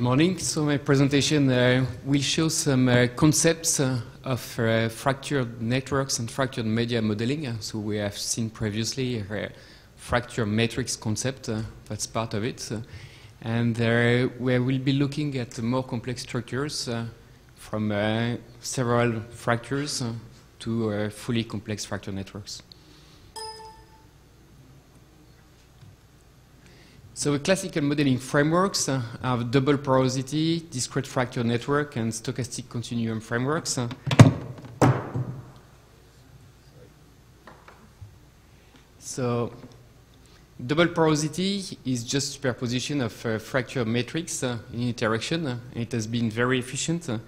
Good morning. So my presentation uh, will show some uh, concepts uh, of uh, fractured networks and fractured media modeling. So we have seen previously a fracture matrix concept, uh, that's part of it. and uh, we will be looking at more complex structures uh, from several fractures to fully complex fracture networks. So classical modeling frameworks uh, have double porosity, discrete fracture network, and stochastic continuum frameworks. So double porosity is just superposition of uh, fracture matrix uh, in interaction. It has been very efficient uh,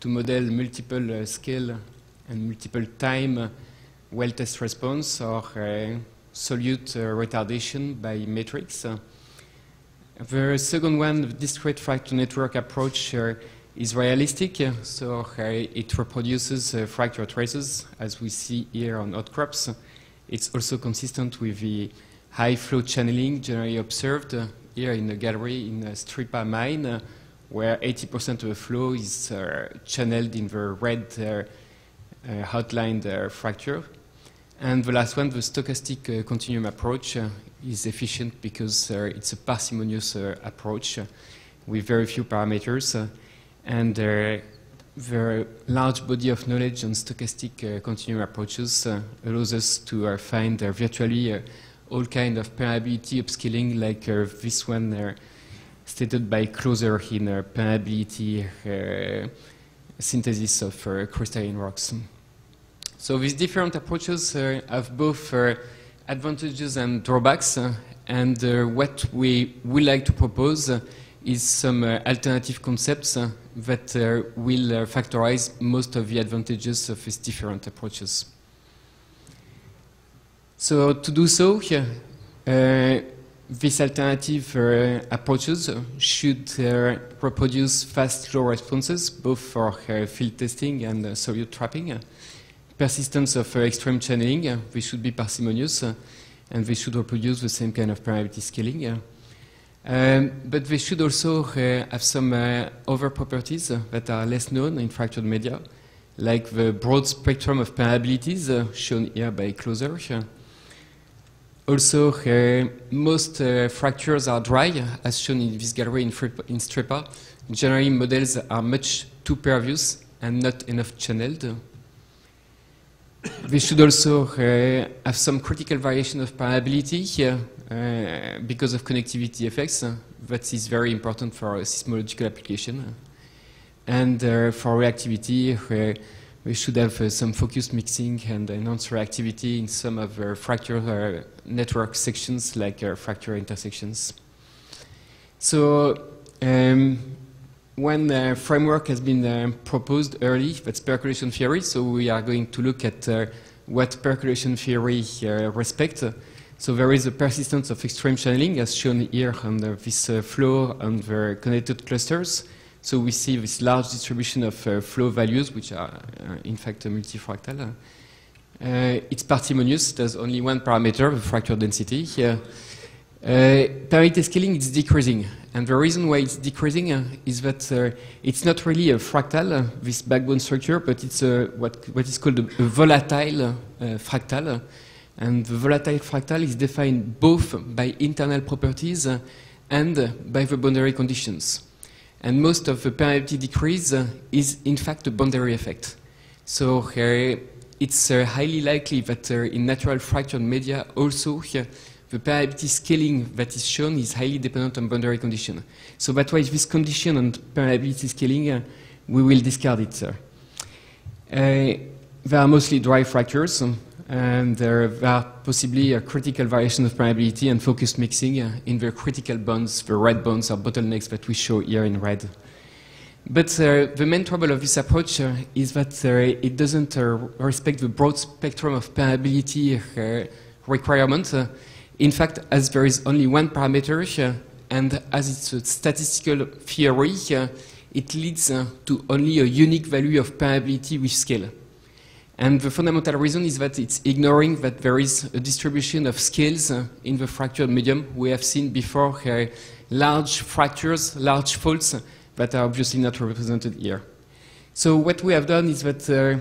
to model multiple uh, scale and multiple time uh, well test response or solute retardation by matrix. The second one, the discrete fracture network approach uh, is realistic, so uh, it reproduces uh, fracture traces as we see here on outcrops. It's also consistent with the high flow channeling generally observed uh, here in the gallery in the Stripa mine, uh, where 80% of the flow is uh, channeled in the red outlined fracture. And the last one, the stochastic continuum approach, is efficient because uh, it's a parsimonious uh, approach uh, with very few parameters and the large body of knowledge on stochastic continuum approaches allows us to find virtually all kind of permeability upscaling like this one stated by Clauser in uh, permeability uh, synthesis of uh, crystalline rocks. So these different approaches have both advantages and drawbacks. Uh, and uh, what we would like to propose uh, is some alternative concepts that will factorize most of the advantages of these different approaches. So to do so, these alternative uh, approaches should uh, reproduce fast flow responses, both for uh, field testing and solute trapping persistence of uh, extreme channeling. Uh, we should be parsimonious uh, and we should reproduce the same kind of permeability scaling. Um, but they should also uh, have some uh, other properties uh, that are less known in fractured media, like the broad spectrum of permeabilities shown here by Clauser. Also, most fractures are dry, as shown in this gallery in, in Stripa. Generally, models are much too pervious and not enough channeled we should also uh, have some critical variation of permeability here uh, because of connectivity effects. That is very important for seismological application. And uh, for reactivity, uh, we should have uh, some focus mixing and enhanced reactivity in some of our fracture network sections, like fracture intersections. So um, uh, framework has been uh, proposed early, that's percolation theory. So we are going to look at uh, what percolation theory uh, respects. So there is a persistence of extreme channeling, as shown here on this uh, flow on the connected clusters. So we see this large distribution of uh, flow values, which are in fact multifractal. it's parsimonious. There's only one parameter, the fracture density. Here, uh, parity scaling is decreasing. And the reason why it's decreasing uh, is that uh, it's not really a fractal, uh, this backbone structure, but it's what, what is called a, volatile fractal. And the volatile fractal is defined both by internal properties and by the boundary conditions. And most of the permeability decrease is in fact a boundary effect. So it's highly likely that in natural fractured media also the permeability scaling that is shown is highly dependent on boundary condition. So that's why this condition on permeability scaling, uh, we will discard it, sir. Uh, there are mostly dry fractures, um, and there are possibly a critical variation of permeability and focus mixing uh, in the critical bonds, the red bonds or bottlenecks that we show here in red. But uh, the main trouble of this approach uh, is that uh, it doesn't respect the broad spectrum of permeability requirements in fact, as there is only one parameter, uh, and as it's a statistical theory, uh, it leads uh, to only a unique value of permeability with scale. And the fundamental reason is that it's ignoring that there is a distribution of scales in the fractured medium. We have seen before large fractures, large faults that are obviously not represented here. So what we have done is that uh,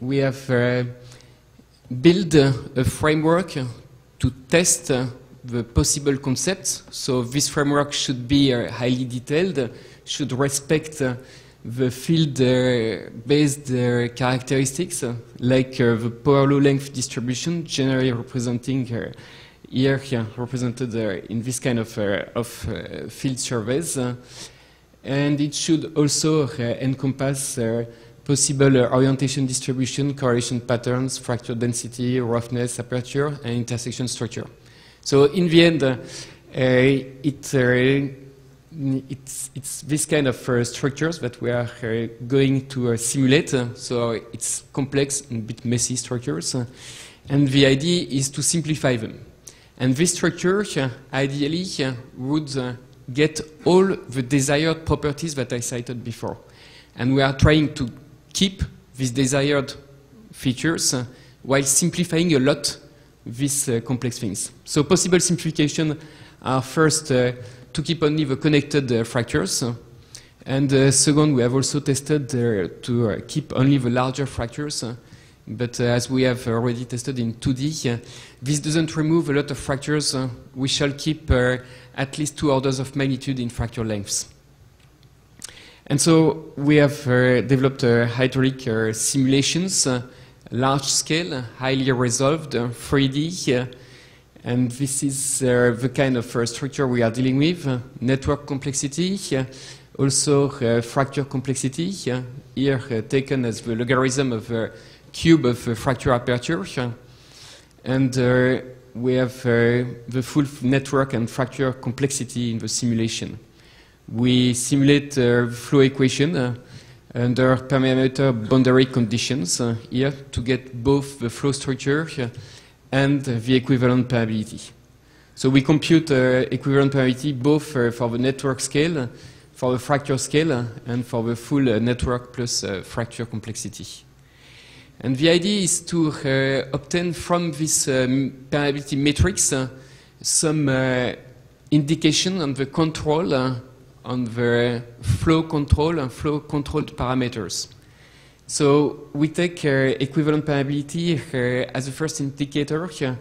we have uh, built a framework to test the possible concepts. So this framework should be uh, highly detailed, should respect uh, the field-based uh, uh, characteristics, uh, like uh, the power length distribution, generally representing here represented in this kind of, of field surveys. and it should also encompass possible uh, orientation distribution, correlation patterns, fracture density, roughness, aperture, and intersection structure. So in the end, uh, it, uh, it's, it's, this kind of uh, structures that we are uh, going to simulate. so it's complex and a bit messy structures. and the idea is to simplify them. And this structure, ideally, would get all the desired properties that I cited before. And we are trying to keep these desired features while simplifying a lot these uh, complex things. So possible simplification are first uh, to keep only the connected uh, fractures. And uh, second, we have also tested uh, to uh, keep only the larger fractures. but as we have already tested in 2D, this doesn't remove a lot of fractures. we shall keep at least two orders of magnitude in fracture lengths. And so we have uh, developed uh, hydraulic uh, simulations large scale, highly resolved, 3D. And this is uh, the kind of uh, structure we are dealing with. network complexity, also uh, fracture complexity, here taken as the logarithm of the cube of fracture aperture. And we have the full network and fracture complexity in the simulation. We simulate the flow equation under permeameter boundary conditions uh, here to get both the flow structure and the equivalent permeability. So we compute uh, equivalent permeability both uh, for the network scale, for the fracture scale, and for the full uh, network plus uh, fracture complexity. And the idea is to uh, obtain from this um, permeability matrix some indication on the control on the flow control and flow controlled parameters. So we take uh, equivalent permeability uh, as a first indicator uh,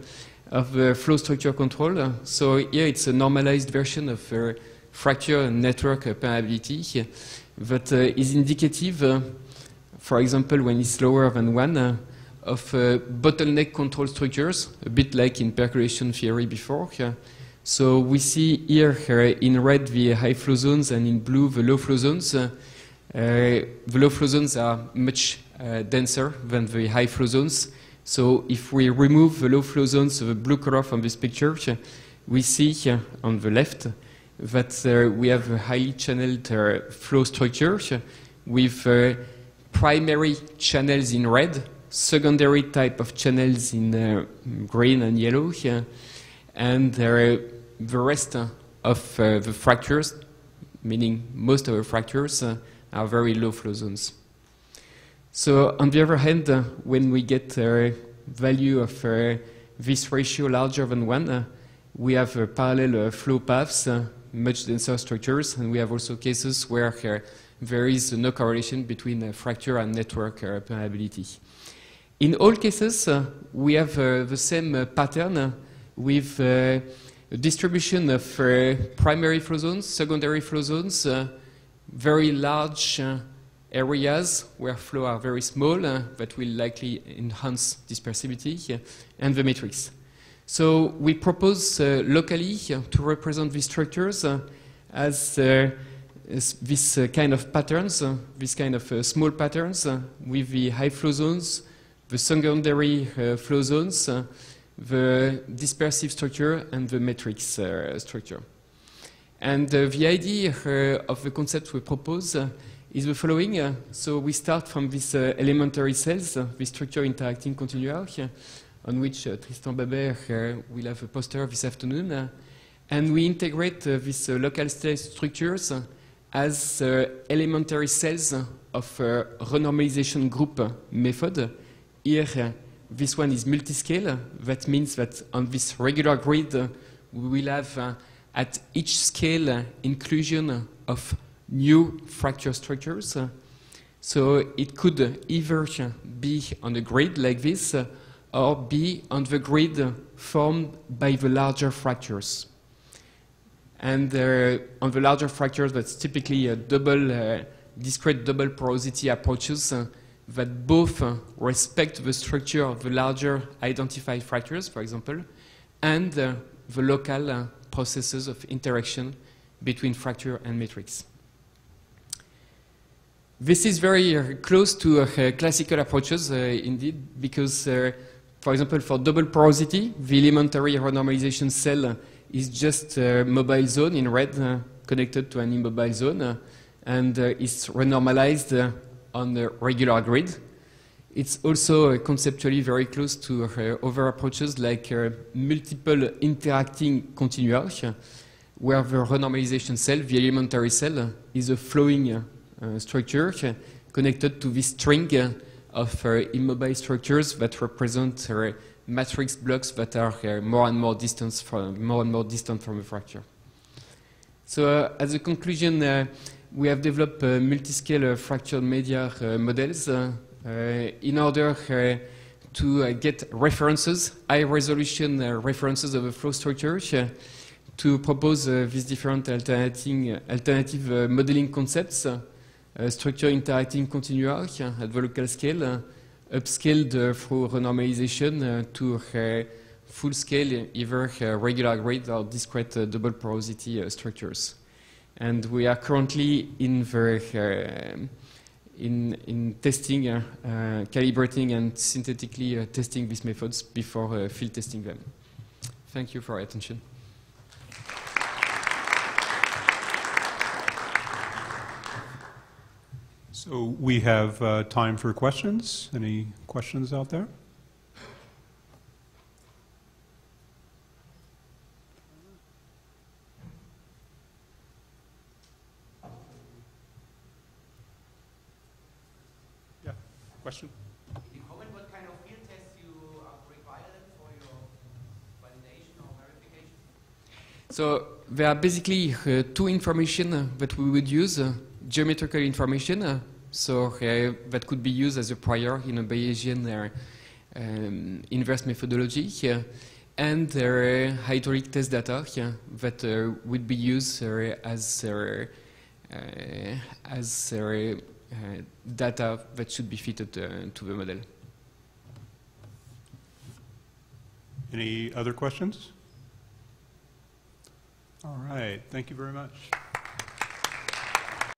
of the flow structure control. So here it's a normalized version of uh, fracture network permeability that uh, is indicative, uh, for example, when it's lower than one, of bottleneck control structures, a bit like in percolation theory before. So we see here uh, in red the high flow zones and in blue the low flow zones. Uh, the low flow zones are much uh, denser than the high flow zones. So if we remove the low flow zones, the blue color from this picture, we see here on the left that uh, we have a highly channeled uh, flow structure with uh, primary channels in red, secondary type of channels in green and yellow, and the rest of uh, the fractures, meaning most of the fractures, uh, are very low flow zones. So on the other hand, uh, when we get a value of uh, this ratio larger than 1, uh, we have parallel flow paths, much denser structures, and we have also cases where there is no correlation between fracture and network permeability. In all cases, we have the same pattern with distribution of uh, primary flow zones, secondary flow zones, uh, very large uh, areas where flow are very small uh, that will likely enhance dispersivity, and the matrix. So we propose uh, locally to represent these structures as, as, this kind of patterns, this kind of small patterns with the high flow zones, the secondary flow zones, the dispersive structure and the matrix uh, structure. And uh, the idea uh, of the concept we propose uh, is the following. Uh, so we start from this uh, elementary cells, the structure interacting continua, on which Tristan Babey will have a poster this afternoon. and we integrate these local structures as elementary cells of a renormalization group method. Here, this one is multiscale. That means that on this regular grid, uh, we will have uh, at each scale uh, inclusion of new fracture structures. So it could either be on a grid like this uh, or be on the grid formed by the larger fractures. And uh, on the larger fractures, that's typically a double, discrete double porosity approaches that both respect the structure of the larger identified fractures, for example, and uh, the local uh, processes of interaction between fracture and matrix. This is very uh, close to uh, classical approaches, uh, indeed, because, uh, for example, for double porosity, the elementary renormalization cell is just a mobile zone in red connected to an immobile zone, and it's renormalized on a regular grid. It's also uh, conceptually very close to uh, other approaches like uh, multiple interacting continua, where the renormalization cell, the elementary cell, is a flowing uh, structure connected to this string of uh, immobile structures that represent uh, matrix blocks that are more and more distant from more and more distant from the fracture. So as a conclusion, we have developed uh, multi-scale uh, fracture media uh, models in order to uh, get references, high resolution uh, references of a flow structure uh, to propose these different alternative modeling concepts uh, structure interacting continua at the local scale, uh, upscaled uh, through renormalization to full scale, either regular grid or discrete double porosity structures. And we are currently in the in, in testing, uh, uh, calibrating and synthetically uh, testing these methods before field testing them. Thank you for your attention. So we have uh, time for questions. Any questions out there? Question? Comment what kind of field tests you require for your validation or verification? So there are basically uh, two information that we would use. Uh, geometrical information uh, so uh, that could be used as a prior in a Bayesian uh, um, inverse methodology. and hydraulic test data that would be used as as Uh, data that should be fitted uh, to the model. Any other questions? All right, thank you very much.